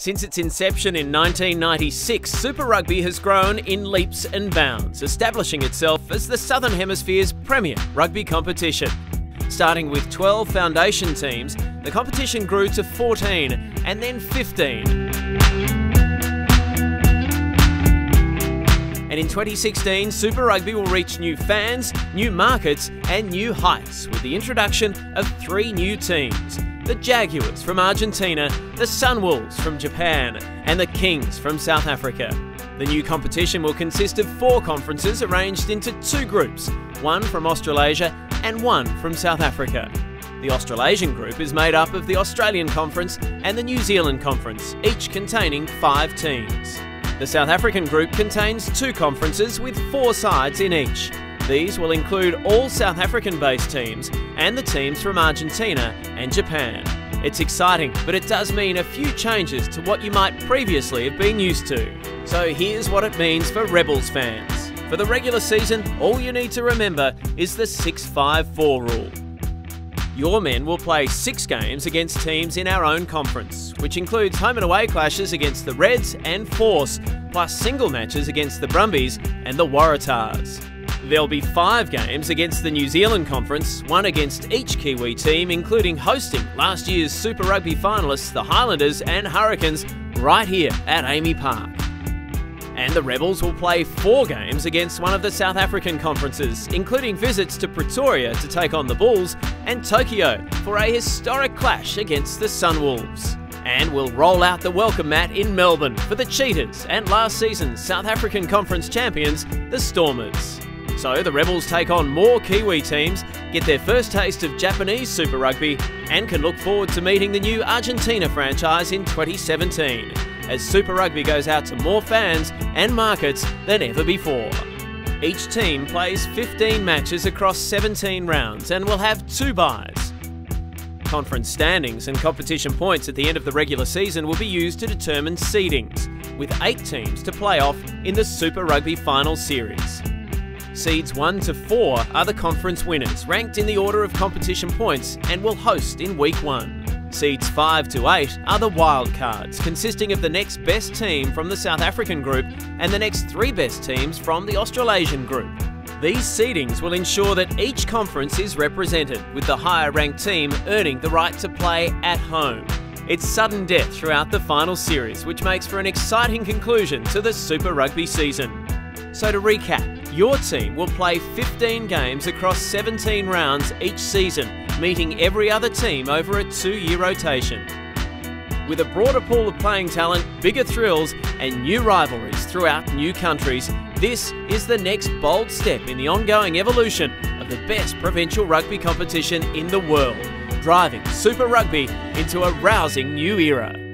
Since its inception in 1996, Super Rugby has grown in leaps and bounds, establishing itself as the Southern Hemisphere's premier rugby competition. Starting with 12 foundation teams, the competition grew to 14 and then 15. And in 2016, Super Rugby will reach new fans, new markets, and new heights with the introduction of three new teams the Jaguars from Argentina, the Sunwolves from Japan, and the Kings from South Africa. The new competition will consist of four conferences arranged into two groups, one from Australasia and one from South Africa. The Australasian group is made up of the Australian Conference and the New Zealand Conference, each containing five teams. The South African group contains two conferences with four sides in each. These will include all South African based teams and the teams from Argentina and Japan. It's exciting, but it does mean a few changes to what you might previously have been used to. So here's what it means for Rebels fans. For the regular season, all you need to remember is the 6 5 4 rule. Your men will play six games against teams in our own conference, which includes home and away clashes against the Reds and Force, plus single matches against the Brumbies and the Waratahs. There'll be five games against the New Zealand Conference, one against each Kiwi team, including hosting last year's Super Rugby finalists, the Highlanders and Hurricanes, right here at AAMI Park. And the Rebels will play four games against one of the South African conferences, including visits to Pretoria to take on the Bulls and Tokyo for a historic clash against the Sunwolves. And we'll roll out the welcome mat in Melbourne for the Cheetahs and last season's South African Conference champions, the Stormers. So the Rebels take on more Kiwi teams, get their first taste of Japanese Super Rugby, and can look forward to meeting the new Argentina franchise in 2017 as Super Rugby goes out to more fans and markets than ever before. Each team plays 15 matches across 17 rounds and will have two byes. Conference standings and competition points at the end of the regular season will be used to determine seedings, with eight teams to play off in the Super Rugby Final Series. Seeds 1 to 4 are the conference winners, ranked in the order of competition points, and will host in week 1. Seeds 5 to 8 are the wildcards, consisting of the next best team from the South African group and the next three best teams from the Australasian group. These seedings will ensure that each conference is represented, with the higher ranked team earning the right to play at home. It's sudden death throughout the final series, which makes for an exciting conclusion to the Super Rugby season. So to recap, your team will play 15 games across 17 rounds each season meeting every other team over a two-year rotation. With a broader pool of playing talent, bigger thrills and new rivalries throughout new countries, this is the next bold step in the ongoing evolution of the best provincial rugby competition in the world, driving Super Rugby into a rousing new era.